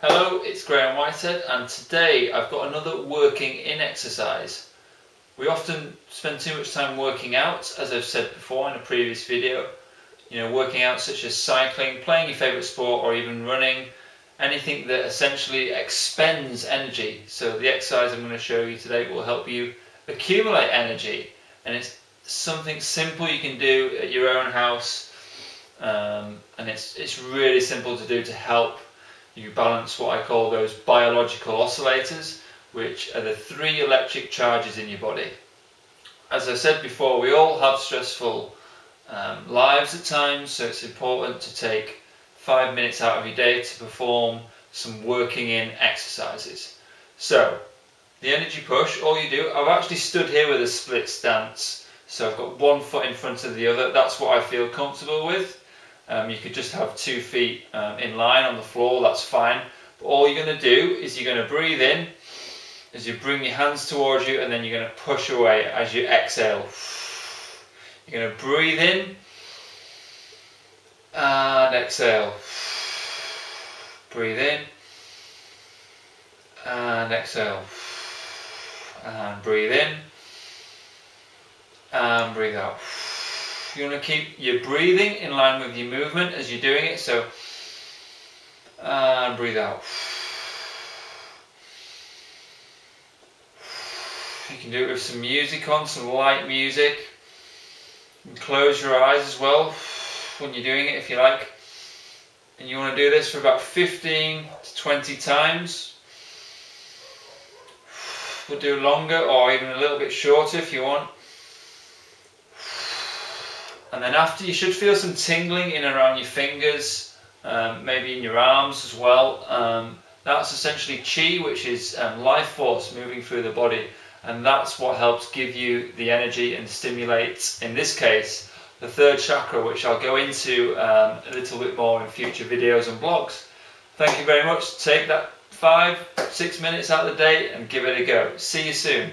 Hello, it's Graham Whitehead and today I've got another working in exercise. We often spend too much time working out, as I've said before in a previous video. You know, working out such as cycling, playing your favourite sport or even running, anything that essentially expends energy. So the exercise I'm going to show you today will help you accumulate energy and it's something simple you can do at your own house um, and it's, it's really simple to do to help you balance what I call those biological oscillators, which are the three electric charges in your body. As I said before, we all have stressful um, lives at times, so it's important to take five minutes out of your day to perform some working in exercises. So, the energy push, all you do, I've actually stood here with a split stance, so I've got one foot in front of the other, that's what I feel comfortable with. Um, you could just have two feet um, in line on the floor, that's fine. But all you're going to do is you're going to breathe in as you bring your hands towards you and then you're going to push away as you exhale. You're going to breathe in and exhale. Breathe in and exhale. And breathe in and breathe out you want to keep your breathing in line with your movement as you're doing it. So, and breathe out. You can do it with some music on, some light music. And close your eyes as well when you're doing it if you like. And you want to do this for about 15 to 20 times. We'll do longer or even a little bit shorter if you want. And then after, you should feel some tingling in around your fingers, um, maybe in your arms as well. Um, that's essentially chi, which is um, life force moving through the body. And that's what helps give you the energy and stimulates, in this case, the third chakra, which I'll go into um, a little bit more in future videos and blogs. Thank you very much. Take that five, six minutes out of the day and give it a go. See you soon.